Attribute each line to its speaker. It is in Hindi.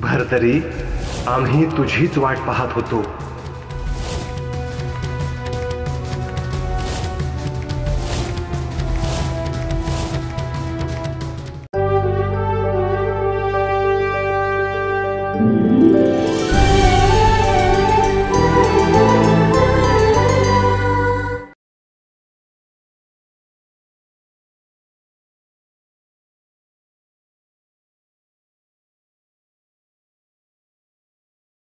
Speaker 1: भरतरी आम्ही तुझीच वाट पाहत होतो.